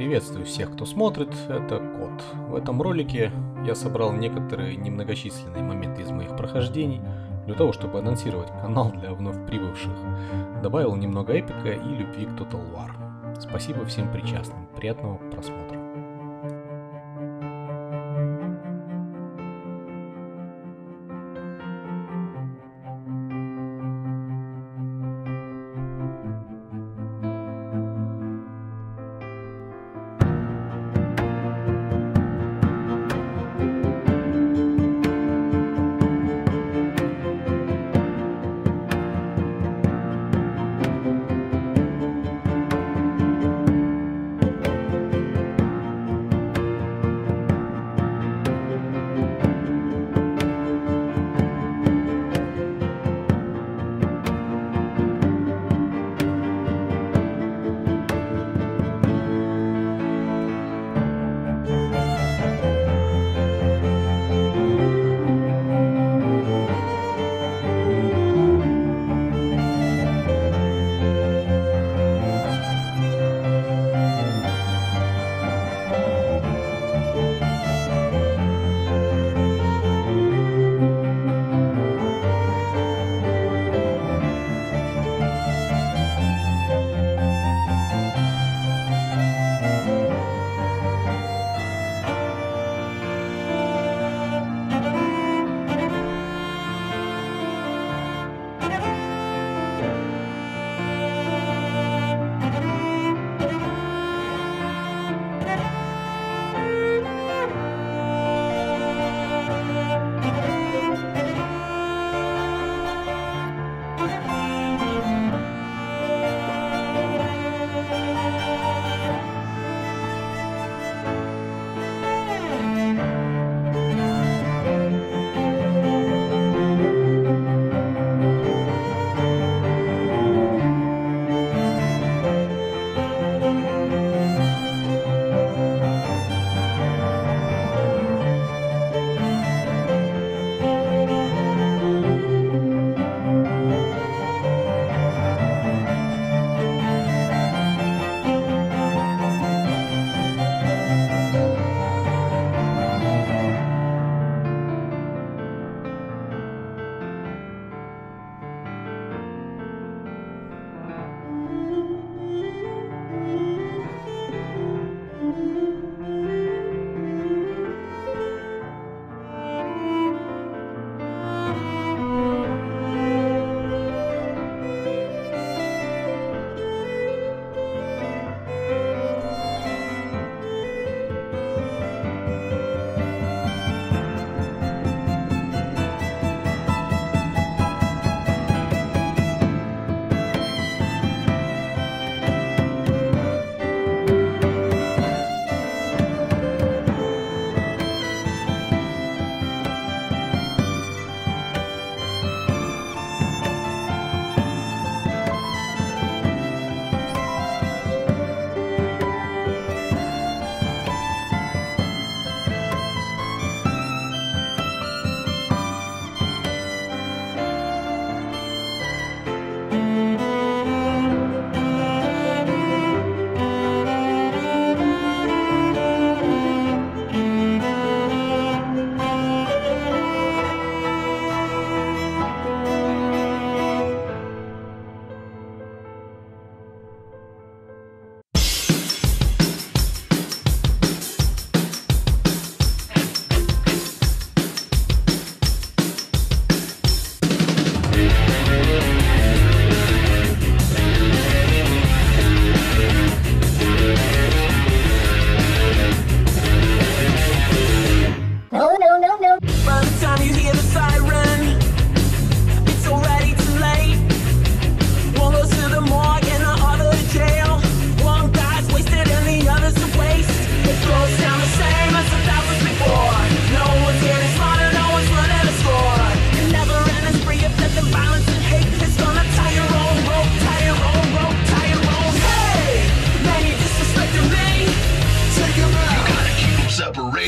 Приветствую всех, кто смотрит, это Кот. В этом ролике я собрал некоторые немногочисленные моменты из моих прохождений для того, чтобы анонсировать канал для вновь прибывших. Добавил немного эпика и любви к Total War. Спасибо всем причастным. Приятного просмотра.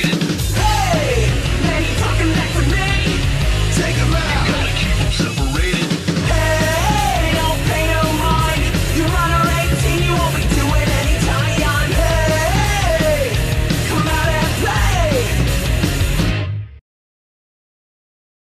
Read it.